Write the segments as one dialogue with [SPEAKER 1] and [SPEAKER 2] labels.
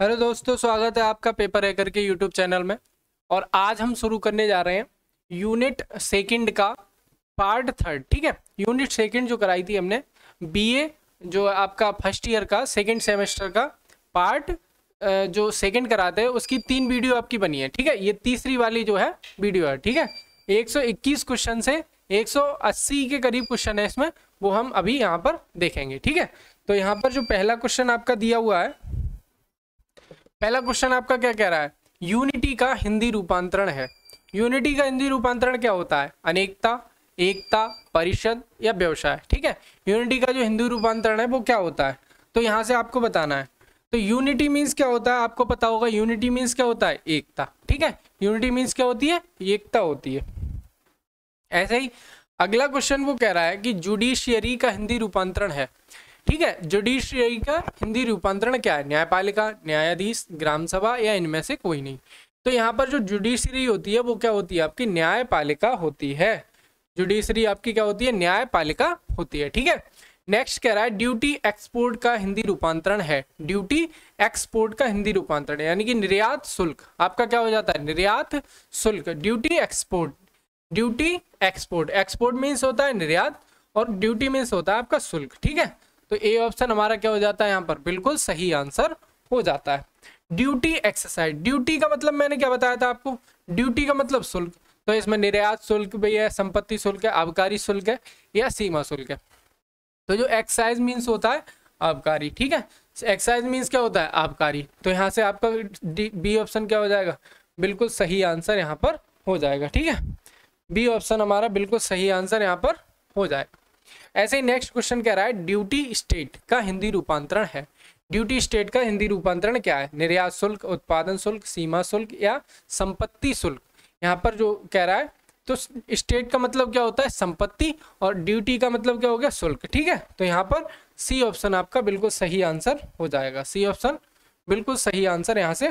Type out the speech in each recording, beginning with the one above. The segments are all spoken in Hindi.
[SPEAKER 1] हेलो दोस्तों, स्वागत है आपका पेपर हैकर के यूट्यूब चैनल में। और आज हम शुरू करने जा रहे हैं यूनिट सेकंड का पार्ट थर्ड, ठीक है? यूनिट सेकंड जो कराई थी हमने बीए जो आपका फ़र्स्ट ईयर का, सेकंड सेमेस्टर का पार्ट जो सेकंड कराते हैं, उसकी तीन वीडियो आपकी बनी है, ठीक है? ये तीसरी वाली जो है, वीडियो है, ठीक है? 121 क्वेश्चन से 180 के करीब क्वेश्चन है इसमें, वो हम अभी यहाँ पर देखेंगे, ठीक है? तो यहाँ पर जो पहला क्वेश्चन आपका दिया हुआ है पहला क्वेश्चन आपका क्या कह रहा है? यूनिटी का हिंदी रूपांतरण है। यूनिटी का हिंदी रूपांतरण क्या होता है? अनेकता, एकता, परिषद या व्यवसाय, ठीक है? यूनिटी का जो हिंदी रूपांतरण है, वो क्या होता है? तो यहाँ से आपको बताना है। तो यूनिटी मीन्स क्या होता है? आपको पता होगा यूनिटी मीन्स क्या होता है? एकता, ठीक है? यूनिटी मीन्स क्या होती है? एकता होती है। ऐसे ही अगला क्वेश्चन वो कह रहा है कि जुडिशियरी का हिंदी रूपांतरण है। ठीक है जुडिशियरी का हिंदी रूपांतरण क्या है? न्यायपालिका, न्यायाधीश, ग्राम सभा या इनमें से कोई नहीं। तो यहाँ पर जो जुडिशरी होती है, वो क्या होती है? आपकी न्यायपालिका होती है। जुडिशरी आपकी क्या होती है? न्यायपालिका होती है, ठीक है? नेक्स्ट कह रहा है ड्यूटी एक्सपोर्ट का हिंदी रूपांतरण है। ड्यूटी एक्सपोर्ट का हिंदी रूपांतरण यानी कि निर्यात शुल्क। आपका क्या हो जाता है? निर्यात शुल्क। Duty export duty export export means होता है निर्यात और ड्यूटी मीन्स होता है आपका शुल्क, ठीक है? तो ए ऑप्शन हमारा क्या हो जाता है यहाँ पर? बिल्कुल सही आंसर हो जाता है। Duty exercise. ड्यूटी का मतलब मैंने क्या बताया था आपको? ड्यूटी का मतलब शुल्क। तो इसमें निर्यात शुल्क भी है, संपत्ति शुल्क है, आबकारी शुल्क है या सीमा शुल्क है। तो जो एक्साइज मीन्स होता है, आबकारी। ठीक है? एक्साइज मीन्स क्या होता है? आबकारी। तो यहाँ से आपका बी ऑप्शन क्या हो जाएगा? बिल्कुल सही आंसर यहाँ पर हो जाएगा। ठीक है? बी ऑप्शन हमारा बिल्कुल सही आंसर यहाँ पर हो जाएगा। ऐसे ही नेक्स्ट क्वेश्चन कह रहा है ड्यूटी स्टेट का हिंदी रूपांतरण है। ड्यूटी स्टेट का हिंदी रूपांतरण क्या है? निर्यात शुल्क, उत्पादन शुल्क, सीमा शुल्क या संपत्ति शुल्क? यहाँ पर जो कह रहा है तो स्टेट का मतलब क्या होता है? संपत्ति और ड्यूटी का मतलब क्या हो गया? शुल्क। ठीक है? तो यहाँ पर सी ऑप्शन आपका बिल्कुल सही आंसर हो जाएगा। सी ऑप्शन बिल्कुल सही आंसर यहाँ से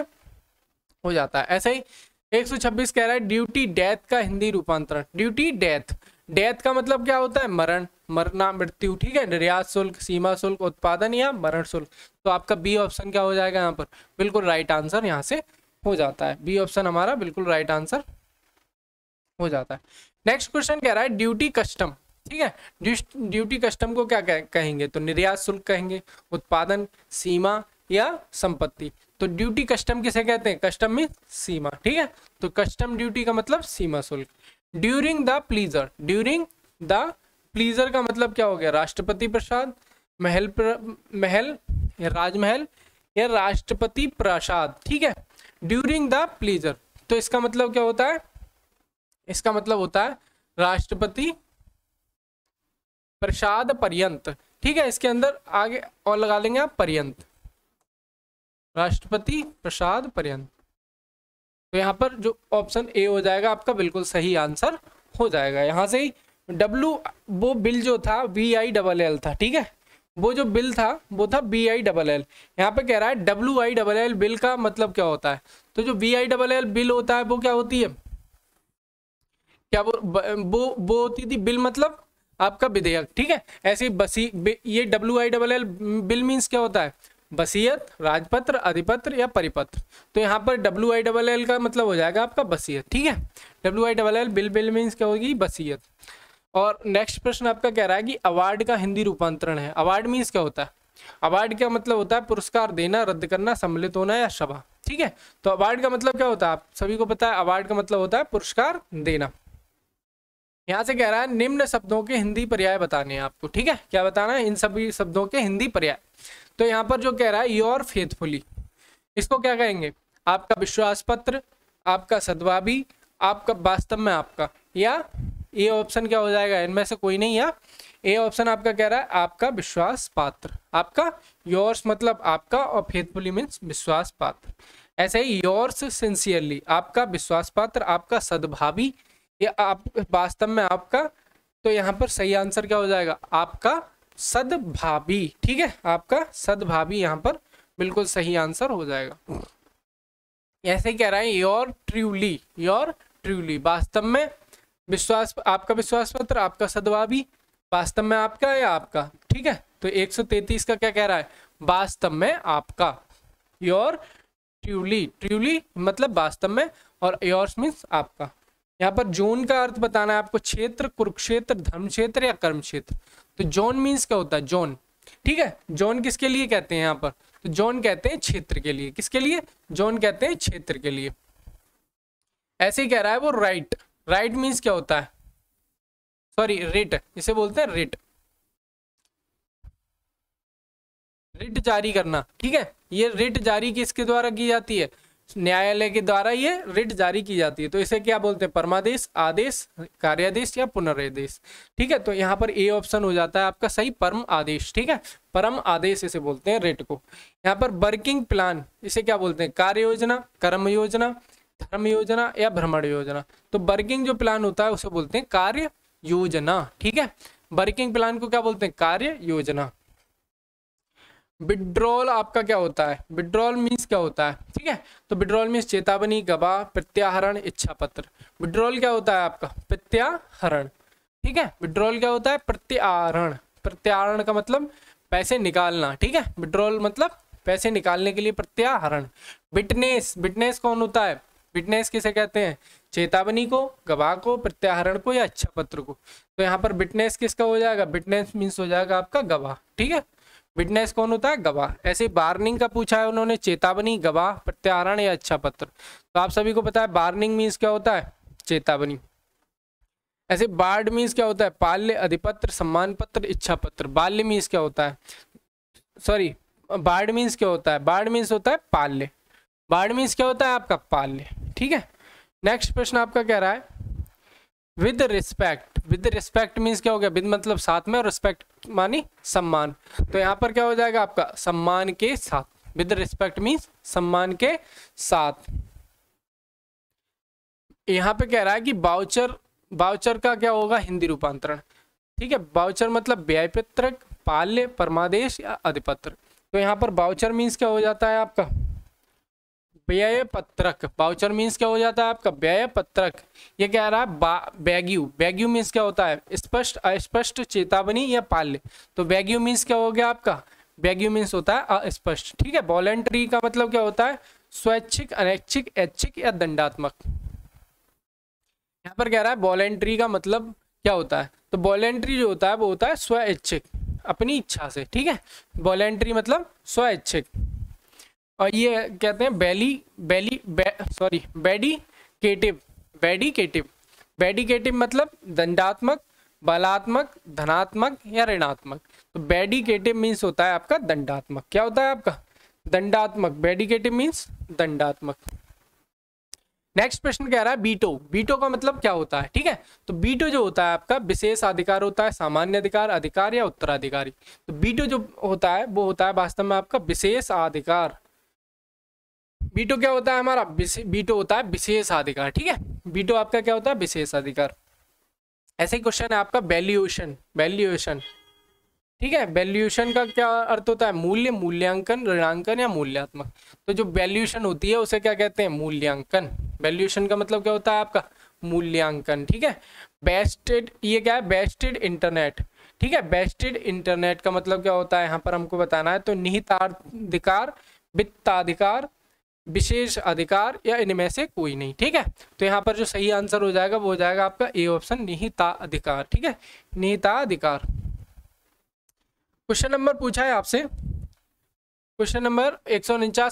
[SPEAKER 1] हो जाता है। ऐसे ही 126 कह रहा है ड्यूटी डेथ का हिंदी रूपांतरण। ड्यूटी डेथ डेथ का मतलब क्या होता है? मरण, मरना, मृत्यु, ठीक है? निर्यात शुल्क, सीमा शुल्क, उत्पादन या मरण शुल्क। तो आपका बी ऑप्शन क्या हो जाएगा यहाँ पर? बिल्कुल राइट आंसर यहाँ से हो जाता है। बी ऑप्शन हमारा बिल्कुल राइट आंसर हो जाता है। नेक्स्ट क्वेश्चन कह रहा है ड्यूटी कस्टम ठीक है? ड्यूटी कस्टम को क्या कहेंगे? तो निर्यात शुल्क कहेंगे, उत्पादन, सीमा या संपत्ति। तो ड्यूटी कस्टम किसे कहते हैं? कस्टम में सीमा, ठीक है? तो कस्टम ड्यूटी का मतलब सीमा शुल्क। During the pleasure during the pleasure का मतलब क्या हो गया? राष्ट्रपति प्रसाद महल प्र, महल या राजमहल या राष्ट्रपति प्रसाद ठीक है? ड्यूरिंग द प्लीजर तो इसका मतलब क्या होता है? इसका मतलब होता है राष्ट्रपति प्रसाद पर्यंत ठीक है? इसके अंदर आगे और लगा लेंगे आप पर्यंत। राष्ट्रपति प्रसाद पर्यंत। तो यहाँ पर जो ऑप्शन ए हो जाएगा, आपका बिल्कुल सही आंसर हो जाएगा। यहाँ से ही डब्लू वो बिल जो था वी आई डबल एल था, ठीक है? वो जो बिल था, वो था बी आई डबल एल यहाँ पे कह रहा है W I double L bill का मतलब क्या होता है? तो जो V I double L bill होता है, वो क्या होती है? क्या वो वो वो होती थी बिल मतलब? आपका विधेयक, ठीक है? ऐसे बसी ये W I double L bill means क्या होता है? बसीयत, राजपत्र, अधिपत्र या परिपत्र। तो यहाँ पर डब्ल्यू आई डबल एल का मतलब हो जाएगा आपका बसीयत, ठीक है? W I double L bill bill means क्या होगी? बसीयत। और नेक्स्ट प्रश्न आपका कह रहा है कि अवार्ड का हिंदी रूपांतरण है। अवार्ड मीन्स क्या होता है? अवार्ड का मतलब होता है पुरस्कार देना, रद्द करना, सम्मिलित होना या सभा ठीक है? तो अवार्ड का मतलब क्या होता है? आप सभी को पता है अवार्ड का मतलब होता है पुरस्कार देना। यहाँ से कह रहा है, निम्न शब्दों के हिंदी पर्याय बताने हैं आपको, ठीक है? क्या बताना है? इन सभी शब्दों के हिंदी पर्याय। तो यहाँ पर जो कह रहा है, योर फेथफुली इसको क्या कहेंगे? आपका विश्वास पत्र आपका सद्भावी, आपका, वास्तव में आपका, या ए ऑप्शन क्या हो जाएगा? इनमें से कोई नहीं है। ए ऑप्शन आपका कह रहा है, आपका विश्वास पात्र आपका योर्स मतलब आपका, और फेथफुली मीन्स विश्वास पात्र ऐसे ही योर्स सिंसियरली आपका विश्वास पात्र आपका सद्भावी या आप, वास्तव में आपका तो यहाँ पर सही आंसर क्या हो जाएगा? आपका सद्भावी, ठीक है? आपका सद्भावी यहाँ पर बिल्कुल सही आंसर हो जाएगा। ऐसे कह रहा है योर ट्रूली योर ट्रूली वास्तव में विश्वास, आपका विश्वास पत्र, आपका सद्भावी, वास्तव में आपका या आपका? ठीक है? तो 133 का क्या कह रहा है? वास्तव में आपका। योर ट्रूली ट्रूली मतलब वास्तव में, और योर्स मीन्स आपका। यहाँ पर जोन का अर्थ बताना है आपको क्षेत्र, कुरुक्षेत्र धर्म क्षेत्र या कर्म क्षेत्र तो जोन मीन्स क्या होता है? जोन। ठीक है? जोन किसके लिए कहते हैं यहाँ पर? तो जोन कहते हैं क्षेत्र के लिए। किसके लिए? जोन कहते हैं क्षेत्र के लिए। ऐसे ही कह रहा है वो राइट राइट मीन्स क्या होता है? सॉरी रिट इसे बोलते हैं रिट रिट जारी करना। ठीक है? ये रिट जारी किसके द्वारा की जाती है? न्यायालय के द्वारा ये रिट जारी की जाती है। तो इसे क्या बोलते हैं? परमादेश, आदेश, कार्यादेश या पुनरादेश। ठीक है तो यहाँ पर ए ऑप्शन हो जाता है आपका सही, परम आदेश। ठीक है, परम आदेश इसे बोलते हैं रिट को। यहाँ पर वर्किंग प्लान, इसे क्या बोलते हैं? कार्य योजना, कर्म योजना, धर्म योजना या भ्रमण योजना। तो वर्किंग जो प्लान होता है उसे बोलते हैं कार्य योजना। ठीक है, वर्किंग प्लान को क्या बोलते हैं? कार्य योजना। विड्रॉल आपका क्या होता है? विड्रॉल मीन्स क्या होता है? ठीक है? तो विड्रॉल मीन्स चेतावनी, गवाह, प्रत्याहरण इच्छा पत्र विड्रॉल क्या होता है आपका? प्रत्याहरण। ठीक है? विड्रॉल क्या होता है? प्रत्याहरण। प्रत्याहरण का मतलब पैसे निकालना। ठीक है? विड्रॉल मतलब पैसे निकालने के लिए प्रत्याहरण। विटनेस विटनेस कौन होता है? विटनेस किसे कहते हैं? चेतावनी को, गवाह को, प्रत्याहरण को या इच्छा पत्र को। तो यहाँ पर विटनेस किसका हो जाएगा? विटनेस मीन्स हो जाएगा आपका गवाह। ठीक है? विटनेस कौन होता है? गवाह। ऐसे बार्निंग का पूछा है उन्होंने, चेतावनी, गवाह प्रत्यारण या अच्छा पत्र। तो आप सभी को पता है वार्निंग मीन्स क्या होता है? चेतावनी। ऐसे बार्ड मीन्स क्या होता है? पाल्य अधिपत्र सम्मान पत्र इच्छा पत्र। बाल्य मीन्स क्या होता है? सॉरी बार्ड मीन्स क्या होता है? बार्ड मीन्स होता है पाल्य। बार्ड मीन्स क्या होता है आपका? पाल्य। ठीक है? नेक्स्ट प्रश्न आपका कह रहा है? With respect with respect means क्या हो गया? विद मतलब साथ में और रिस्पेक्ट मानी सम्मान। तो यहाँ पर क्या हो जाएगा आपका? सम्मान के साथ। विद रिस्पेक्ट मीन्स सम्मान के साथ। यहाँ पे कह रहा है कि बाउचर बाउचर का क्या होगा? हिंदी रूपांतरण। ठीक है? बाउचर मतलब व्यय पत्रक पाल्य, परमादेश या अधिपत्र। तो यहाँ पर बाउचर मीन्स क्या हो जाता है आपका? व्यय पत्रक। बाउचर मीन्स क्या हो जाता है आपका? व्यय पत्रक। ये कह रहा है बैग्यू बैग्यू मीन्स क्या होता है? स्पष्ट, अस्पष्ट चेतावनी या पाल्य। तो बैग्यू मीन्स क्या हो गया आपका? बैग्यू मीन्स होता है अस्पष्ट। ठीक है? वॉलेंट्री का मतलब क्या होता है? स्वैच्छिक, अनैच्छिक, ऐच्छिक या दंडात्मक। यहाँ पर कह रहा है वॉलेंट्री का मतलब क्या होता है? तो वॉलेंट्री जो होता है, वो होता है स्वैच्छिक। अपनी इच्छा से। ठीक है? वॉलेंट्री मतलब स्वैच्छिक। और ये कहते हैं बैली बैली सॉरी बैडिकेटिव, बेडिकेटिव। बैडिकेटिव मतलब दंडात्मक, बलात्मक, धनात्मक या ऋणात्मक। तो बैडिकेटिव मीन्स होता है आपका दंडात्मक। क्या होता है आपका? दंडात्मक। बैडिकेटिव मीन्स दंडात्मक। नेक्स्ट प्रश्न कह रहा है बीटो। बीटो का मतलब क्या होता है? ठीक है? तो बीटो जो होता है आपका विशेष अधिकार होता है, सामान्य अधिकार अधिकार या उत्तराधिकारी। तो बीटो जो होता है, वो होता है वास्तव में आपका विशेष अधिकार। बीटो क्या होता है हमारा? बीटो होता है विशेष अधिकार, ठीक है? बीटो आपका क्या होता है? विशेष अधिकार। ऐसे ही क्वेश्चन है आपका वैल्यूएशन वैल्यूएशन ठीक है? वैल्यूएशन का क्या अर्थ होता है? मूल्य, मूल्यांकन, ऋणांकन या मूल्यात्मक। तो जो वैल्यूएशन होती है, उसे क्या कहते हैं? मूल्यांकन। वैल्यूएशन का मतलब क्या होता है आपका? मूल्यांकन, ठीक है? बेस्टेड ये क्या है? बेस्टेड इंटरनेट ठीक है? बेस्टेड इंटरनेट का मतलब क्या होता है? यहाँ पर हमको बताना है तो निहिताधिकार वित्ताधिकार विशेष अधिकार या इनमें से कोई नहीं, ठीक है? तो यहाँ पर जो सही आंसर हो जाएगा, वो हो जाएगा आपका ए ऑप्शन निहिता अधिकार ठीक है? निहिता अधिकार क्वेश्चन नंबर पूछा है आपसे। क्वेश्चन नंबर एक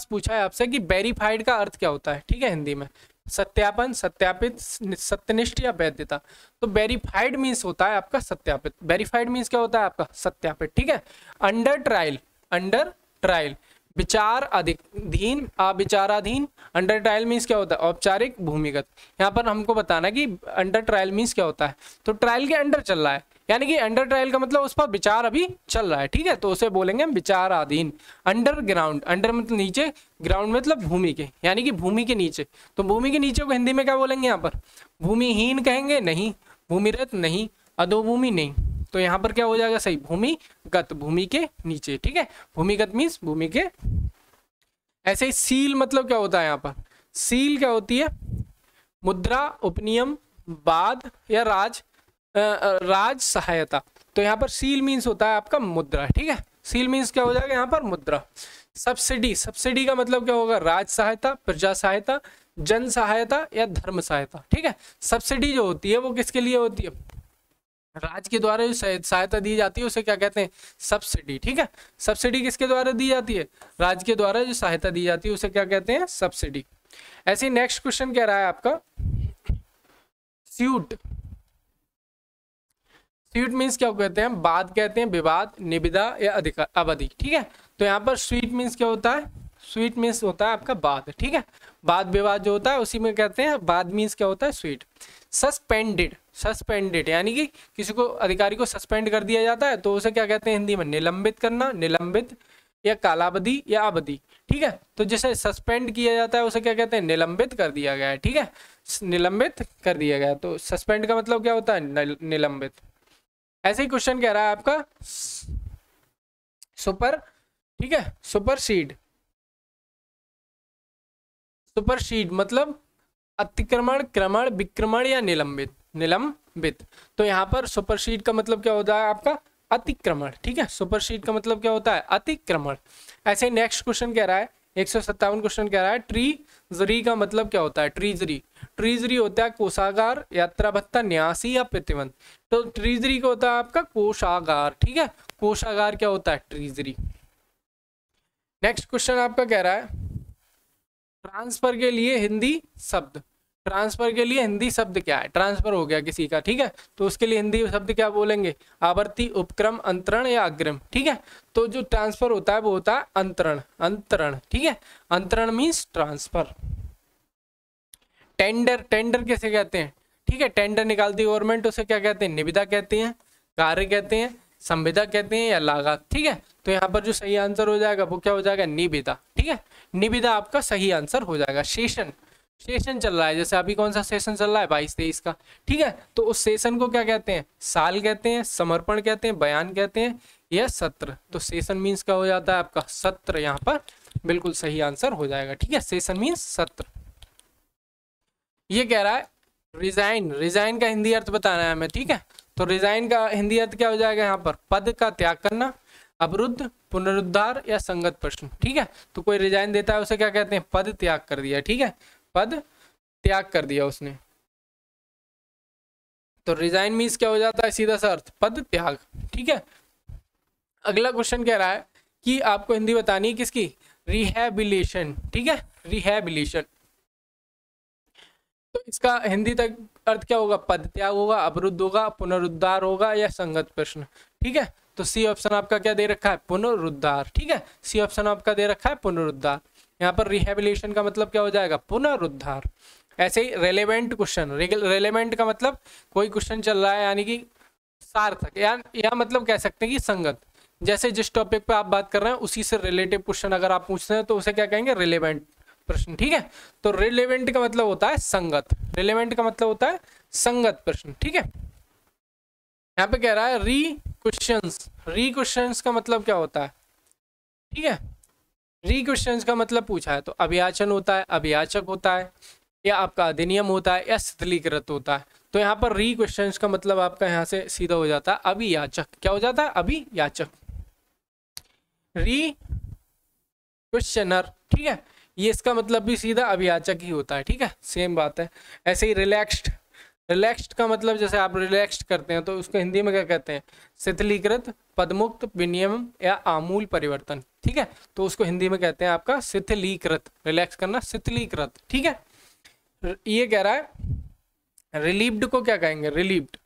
[SPEAKER 1] पूछा है आपसे कि वेरीफाइड का अर्थ क्या होता है, ठीक है, हिंदी में? सत्यापन, सत्यापित, सत्यनिष्ठ या वैधता। तो वेरीफाइड मीन्स होता है आपका सत्यापित। वेरीफाइड मीन्स क्या होता है आपका? सत्यापित, ठीक है? अंडर ट्रायल अंडर ट्रायल विचार अधीन अविचाराधीन अंडर ट्रायल मीन्स क्या होता है? औपचारिक भूमिगत। यहाँ पर हमको बताना कि अंडर ट्रायल मीन्स क्या होता है? तो ट्रायल के अंडर चल रहा है। यानी कि अंडर ट्रायल का मतलब उस पर विचार अभी चल रहा है, ठीक है? तो उसे बोलेंगे हम विचाराधीन। अंडर ग्राउंड अंडर मतलब नीचे ग्राउंड मतलब भूमि के। यानी कि भूमि के नीचे। तो भूमि के नीचे को हिंदी में क्या बोलेंगे यहाँ पर? भूमिहीन कहेंगे नहीं, भूमिरत नहीं, अधोभूमि नहीं। तो यहाँ पर क्या हो जाएगा? सही भूमिगत भूमि के नीचे, ठीक है? भूमिगत मीन्स भूमि के ऐसे ही सील मतलब क्या होता है यहाँ पर? सील क्या होती है? मुद्रा, उपनियम, बाद या राज राज सहायता। तो यहाँ पर सील मीन्स होता है आपका मुद्रा, ठीक है? सील मीन्स क्या हो जाएगा यहाँ पर? मुद्रा। सब्सिडी सब्सिडी का मतलब क्या होगा? राज सहायता, प्रजा सहायता, जन सहायता या धर्म सहायता, ठीक है? सब्सिडी जो होती है वो किसके लिए होती है? राज्य के द्वारा जो सहायता दी जाती है, उसे क्या कहते हैं? सब्सिडी, ठीक है? सब्सिडी किसके द्वारा दी जाती है? राज्य के द्वारा जो सहायता दी जाती है, उसे क्या कहते हैं? सब्सिडी। ऐसे नेक्स्ट क्वेश्चन कह रहा है आपका? स्यूट स्वीट मीन्स क्या कहते हैं? बाद कहते हैं, विवाद, निविदा या अधिकार अवधि, ठीक है? तो यहाँ पर स्वीट मीन्स क्या होता है? स्वीट मीन्स होता है आपका बाद ठीक है? बाद विवाद जो होता है, उसी में कहते हैं, बाद मीन्स क्या होता है? स्वीट। सस्पेंडेड सस्पेंडेड, यानी कि किसी को, अधिकारी को सस्पेंड कर दिया जाता है तो उसे क्या कहते हैं हिंदी में? निलंबित करना, निलंबित या कालावधि या अवधि, ठीक है? तो जैसे सस्पेंड किया जाता है, उसे क्या कहते हैं? निलंबित कर दिया गया है, ठीक है? निलंबित कर दिया गया तो सस्पेंड का मतलब क्या होता है? निलंबित। ऐसे ही क्वेश्चन कह रहा है आपका, सुपर, ठीक है? Super seed. सुपर सीड मतलब अतिक्रमण, क्रमण, विक्रमण या निलंबित निलंबित। तो यहाँ पर सुपर सीड का मतलब क्या होता है आपका? अतिक्रमण, ठीक है? सुपर सीड का मतलब क्या होता है? अतिक्रमण। ऐसे नेक्स्ट क्वेश्चन कह रहा है, एक सौ सत्तावन क्वेश्चन कह रहा है ट्री जरी का मतलब क्या होता है? ट्रीजरी। ट्रीजरी होता है कोषागार यात्रा भत्ता न्यासी या प्रतिबंध। तो ट्रीजरी का होता है आपका कोषागार, ठीक है? कोषागार क्या होता है? ट्रीजरी। नेक्स्ट क्वेश्चन आपका कह रहा है ट्रांसफ़र के लिए हिंदी शब्द। ट्रांसफ़र के लिए हिंदी शब्द क्या है? ट्रांसफ़र हो गया किसी का, ठीक है? तो उसके लिए हिंदी शब्द क्या बोलेंगे? आवर्ती उपक्रम, अंतरण या अग्रिम, ठीक है? तो जो ट्रांसफ़र होता है, वो होता है अंतरण अंतरण, ठीक है? अंतरण मीन्स ट्रांसफ़र टेंडर टेंडर कैसे कहते हैं? ठीक है टेंडर निकालती गवर्नमेंट उसे क्या कहते हैं? निविदा कहते हैं, कार्य कहते हैं संविदा कहते हैं या लागत, ठीक है? तो यहाँ पर जो सही आंसर हो जाएगा, वो क्या हो जाएगा? निविदा, ठीक है? निविदा आपका सही आंसर हो जाएगा। सेशन सेशन चल रहा है, जैसे अभी कौन सा सेशन चल रहा है? बाईस, तेईस का, ठीक है? तो उस सेशन को क्या कहते हैं? साल कहते हैं, समर्पण कहते हैं, बयान कहते हैं, या सत्र। तो सेशन मीन्स क्या हो जाता है आपका? सत्र, यहाँ पर बिल्कुल सही आंसर हो जाएगा, ठीक है? सेशन मीन्स सत्र। ये कह रहा है रिजाइन रिजाइन का हिंदी अर्थ बताना है हमें, ठीक है? तो रिजाइन का हिंदी अर्थ क्या हो जाएगा यहाँ पर? पद का त्याग करना, अवरुद्ध, पुनरुद्धार या संगत प्रश्न। ठीक है? तो कोई रिजाइन देता है, उसे क्या कहते हैं? पद त्याग कर दिया। ठीक है? पद त्याग कर दिया उसने। तो रिजाइन मीन्स क्या हो जाता है? सीधा सा अर्थ, पद त्याग। ठीक है? अगला क्वेश्चन कह रहा है कि आपको हिंदी बतानी है किसकी? रिहेबिलेशन ठीक है? रिहेबिलेशन तो इसका हिंदी तक अर्थ क्या होगा? पद त्याग होगा, अवरुद्ध होगा, पुनरुद्धार होगा या संगत प्रश्न? ठीक है? तो सी ऑप्शन आपका क्या दे रखा है? पुनरुद्धार। ठीक है? सी ऑप्शन आपका दे रखा है पुनरुद्धार। यहाँ पर रिहेबिलेशन का मतलब क्या हो जाएगा? पुनरुद्धार। ऐसे ही रेलेवेंट क्वेश्चन रेलेवेंट का मतलब कोई क्वेश्चन चल रहा है, यानी कि सार्थक। या या मतलब कह सकते हैं कि संगत। जैसे जिस टॉपिक पे आप बात कर रहे हैं, उसी से रिलेटिव क्वेश्चन अगर आप पूछते हैं तो उसे क्या कहेंगे? रिलेवेंट प्रश्न, ठीक है? तो रिलेवेंट का मतलब होता है संगत। रिलेवेंट का मतलब होता है संगत प्रश्न, ठीक है? यहाँ पे कह रहा है री क्वेश्चन री क्वेश्चन का मतलब क्या होता है? ठीक है? री क्वेश्चन का मतलब पूछा है तो अभियाचन होता है, अभियाचक होता है, या आपका अधिनियम होता है, या शिथिलीकृत होता है। तो यहाँ पर री क्वेश्चन का मतलब आपका यहाँ से सीधा हो जाता है, अभियाचक। क्या हो जाता है? अभियाचक। री क्वेश्चनर ठीक है? ये इसका मतलब भी सीधा अभियाचक ही होता है, ठीक है? सेम बात है। ऐसे ही रिलैक्स्ड रिलैक्स्ड का मतलब जैसे आप रिलैक्स्ड करते हैं तो उसको हिंदी में क्या कहते हैं? शिथिलीकृत पदमुक्त, विनियम या आमूल परिवर्तन, ठीक है? तो उसको हिंदी में कहते हैं आपका शिथिलीकृत रिलैक्स करना शिथिलीकृत ठीक है? ये कह रहा है रिलीव्ड को क्या कहेंगे? रिलीव्ड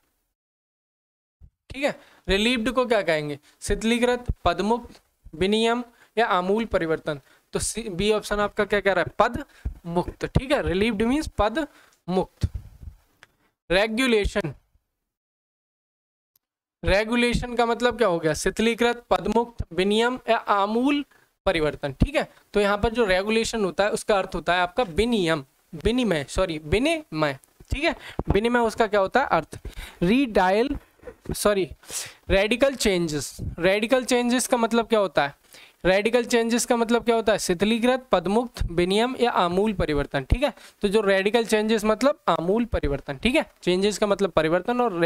[SPEAKER 1] ठीक है? रिलीव्ड को क्या कहेंगे? शिथिलीकृत पदमुक्त, विनियम या आमूल परिवर्तन। तो बी ऑप्शन आपका क्या कह रहा है? पद मुक्त, ठीक है? रिलीव्ड मीन्स पद मुक्त। रेगुलेशन रेगुलेशन का मतलब क्या हो गया? शिथिलीकृत पदमुक्त, विनियम या आमूल परिवर्तन, ठीक है? तो यहाँ पर जो रेगुलेशन होता है, उसका अर्थ होता है आपका विनियम, विनिमय सॉरी विनिमय, ठीक है? विनिमय उसका क्या होता है? अर्थ। Redial sorry radical changes radical changes का मतलब क्या होता है? रेडिकल चेंजेस का मतलब क्या होता है? शिथिलीकृत पदमुक्त, विनियम या आमूल परिवर्तन, ठीक है? तो जो रेडिकल चेंजेस मतलब आमूल परिवर्तन, ठीक है? चेंजेस का मतलब परिवर्तन और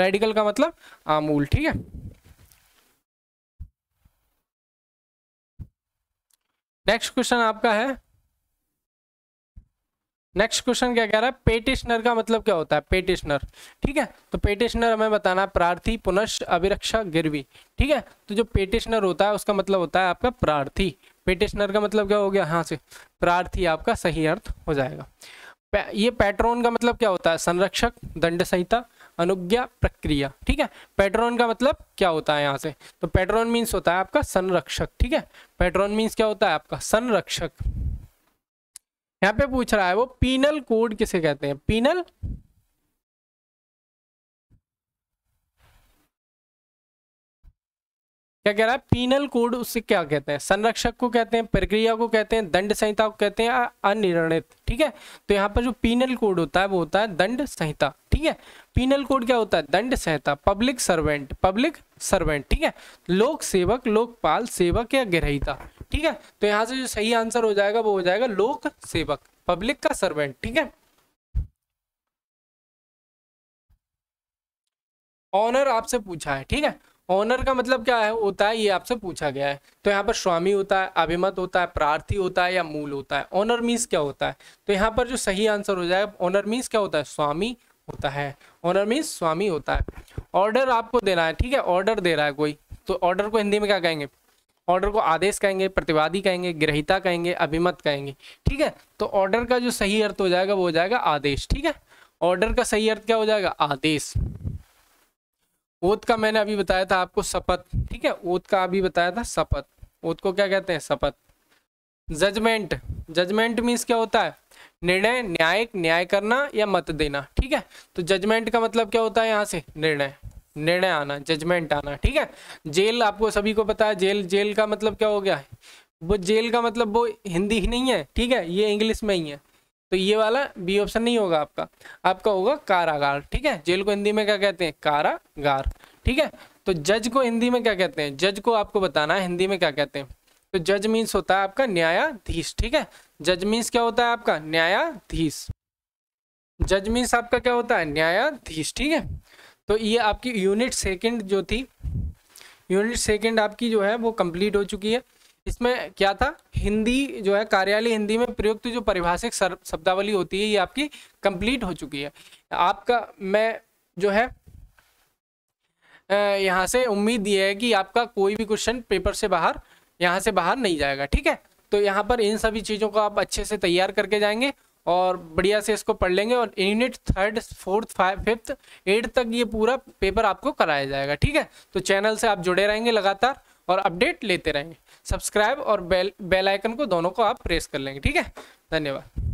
[SPEAKER 1] रेडिकल का मतलब आमूल, ठीक है? नेक्स्ट क्वेश्चन आपका है नेक्स्ट क्वेश्चन क्या कह रहा है? पेटिशनर का मतलब क्या होता है? पेटिशनर ठीक है? तो पेटिशनर हमें बताना है, प्रार्थी पुनश अभिरक्षा गिरवी। ठीक है? तो जो पेटिशनर होता है, उसका मतलब होता है आपका प्रार्थी। पेटिशनर का मतलब क्या हो गया? हाँ से, प्रार्थी आपका सही अर्थ हो जाएगा। ये पैट्रोन का मतलब क्या होता है? संरक्षक दंड संहिता अनुज्ञा, प्रक्रिया। ठीक है? पेट्रोन का मतलब क्या होता है यहाँ से? तो पेट्रोन मीन्स होता है आपका संरक्षक। ठीक है? पेट्रोन मीन्स क्या होता है? आपका संरक्षक। यहाँ पे पूछ रहा है वो पीनल कोड किसे कहते हैं? पीनल क्या कह रहा है? पीनल कोड उससे क्या कहते हैं? संरक्षक को कहते हैं, प्रक्रिया को कहते हैं, दंड संहिता को कहते हैं अनिर्णित? ठीक है? तो यहाँ पर जो पीनल कोड होता है, वो होता है दंड संहिता। ठीक है? पीनल कोड क्या होता है? दंड संहिता। पब्लिक सर्वेंट पब्लिक सर्वेंट ठीक है? लोक सेवक, लोकपाल, सेवक या ग्रहिता ठीक है? तो यहाँ से जो सही आंसर हो जाएगा, वो हो जाएगा लोक सेवक, पब्लिक का सर्वेंट ठीक है? ऑनर आपसे पूछा है, ठीक है? ऑनर का मतलब क्या है? होता है, ये आपसे पूछा गया है। तो यहाँ पर स्वामी होता है, अभिमत होता है, प्रार्थी होता है या मूल होता है। ऑनर मीन्स क्या होता है? तो यहाँ पर जो सही आंसर हो जाएगा ऑनर मीन्स क्या होता है? स्वामी होता है। ऑनर मीन्स स्वामी होता है। ऑर्डर आपको देना है, ठीक है? ऑर्डर दे रहा है कोई। तो ऑर्डर को हिंदी में क्या कहेंगे? ऑर्डर को आदेश कहेंगे, प्रतिवादी कहेंगे, ग्रहिता कहेंगे, अभिमत कहेंगे, ठीक है? तो ऑर्डर का जो सही अर्थ हो जाएगा, वो हो जाएगा आदेश, ठीक है? ऑर्डर का सही अर्थ क्या हो जाएगा? आदेश। ओत का मैंने अभी बताया था आपको शपथ, ठीक है? ओत का अभी बताया था शपथ। ओत को क्या कहते हैं? शपथ। जजमेंट। जजमेंट मीन्स क्या होता है? निर्णय, न्यायिक, न्याय करना या मत देना, ठीक है? तो जजमेंट का मतलब क्या होता है यहाँ से? निर्णय। निर्णय आना जजमेंट आना, ठीक है? जेल आपको सभी को पता है, जेल जेल का मतलब क्या हो गया है? वो जेल का मतलब वो हिंदी ही नहीं है, ठीक है? ये इंग्लिश में ही है। तो ये वाला बी ऑप्शन नहीं होगा आपका। आपका होगा कारागार, ठीक है? जेल को हिंदी में क्या कहते हैं? कारागार, ठीक है? तो जज को हिंदी में क्या कहते हैं? जज को आपको बताना है, हिंदी में क्या कहते हैं? तो जज मीन्स होता है आपका न्यायाधीश, ठीक है? जज मीन्स क्या होता है आपका? न्यायाधीश। जज मीन्स आपका क्या होता है? न्यायाधीश, ठीक है? तो ये आपकी यूनिट सेकंड जो थी यूनिट सेकंड आपकी जो है वो कंप्लीट हो चुकी है। इसमें क्या था? हिंदी जो है, कार्यालय हिंदी में प्रयुक्त जो परिभाषिक शब्दावली होती है, ये आपकी कंप्लीट हो चुकी है। आपका, मैं जो है यहाँ से उम्मीद ये है कि आपका कोई भी क्वेश्चन पेपर से बाहर, यहाँ से बाहर नहीं जाएगा, ठीक है? तो यहाँ पर इन सभी चीज़ों को आप अच्छे से तैयार करके जाएँगे। और बढ़िया से इसको पढ़ लेंगे और unit third, fourth, five, fifth, eight तक ये पूरा पेपर आपको कराया जाएगा, ठीक है? तो चैनल से आप जुड़े रहेंगे लगातार और अपडेट लेते रहेंगे। सब्सक्राइब और बेल बेल आइकन को दोनों को आप प्रेस कर लेंगे, ठीक है? धन्यवाद।